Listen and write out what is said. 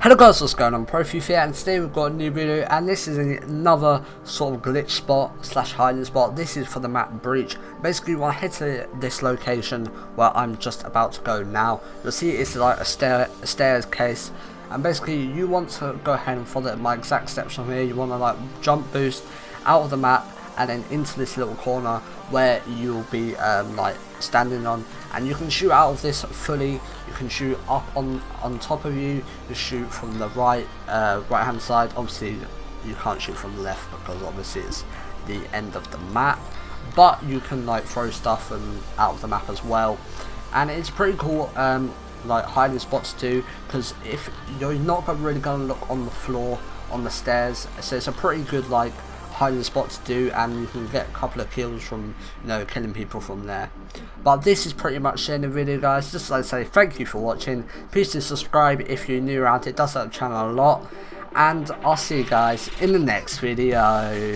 Hello guys, what's going on? ProThief here and today we've got a new video and this is another sort of glitch spot slash hiding spot. This is for the map breach. Basically you want to this location where I'm just about to go now. You'll see it's like a, stair a stairs case and basically you want to go ahead and follow my exact steps from here. You want to like jump boost out of the map and then into this little corner where you'll be um, like standing on and you can shoot out of this fully. You can shoot up on on top of you. You shoot from the right uh, right hand side. Obviously you can't shoot from the left because obviously it's the end of the map. But you can like throw stuff and out of the map as well. And it's pretty cool um, like hiding spots too. Because if you're not really to look on the floor on the stairs so it's a pretty good like hiding spot to do and you can get a couple of kills from you know killing people from there. But this is pretty much the end of the video guys. Just like to say thank you for watching. Please do subscribe if you're new around. It does help the channel a lot. And I'll see you guys in the next video